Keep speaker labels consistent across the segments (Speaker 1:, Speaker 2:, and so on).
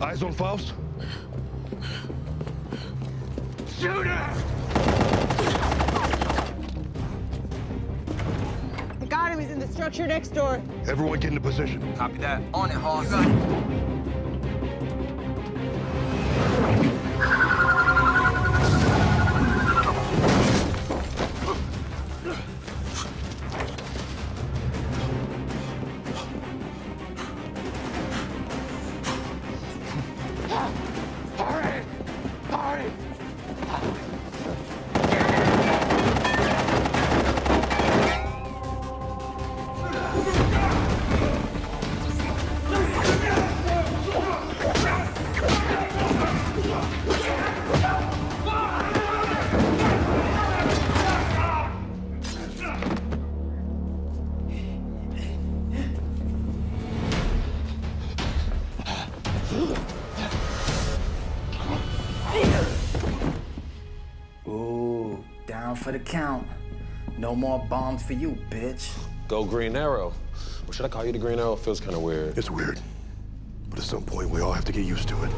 Speaker 1: Eyes on Faust?
Speaker 2: Shoot her!
Speaker 3: I got him. He's in the structure next door.
Speaker 1: Everyone get into position.
Speaker 2: Copy that. On it, Hoss.
Speaker 1: Hurry!
Speaker 4: Down for the count. No more bombs for you, bitch.
Speaker 5: Go Green Arrow. Or should I call you the Green Arrow? Feels kind of weird.
Speaker 1: It's weird. But at some point, we all have to get used to it.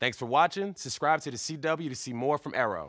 Speaker 6: Thanks for watching. Subscribe to the CW to see more from Arrow.